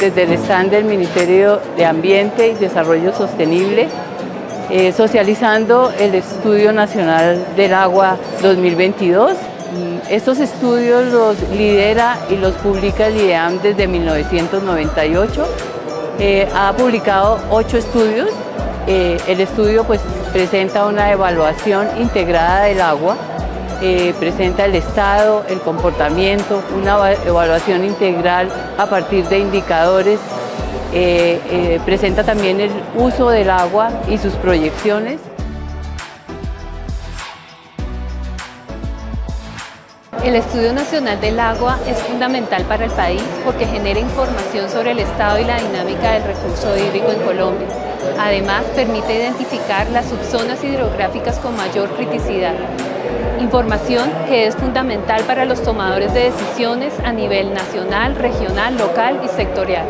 desde el stand del Ministerio de Ambiente y Desarrollo Sostenible, eh, socializando el Estudio Nacional del Agua 2022. Estos estudios los lidera y los publica el IDEAM desde 1998. Eh, ha publicado ocho estudios. Eh, el estudio pues, presenta una evaluación integrada del agua eh, presenta el estado, el comportamiento, una evaluación integral a partir de indicadores, eh, eh, presenta también el uso del agua y sus proyecciones. El Estudio Nacional del Agua es fundamental para el país porque genera información sobre el estado y la dinámica del recurso hídrico en Colombia. Además, permite identificar las subzonas hidrográficas con mayor criticidad Información que es fundamental para los tomadores de decisiones a nivel nacional, regional, local y sectorial.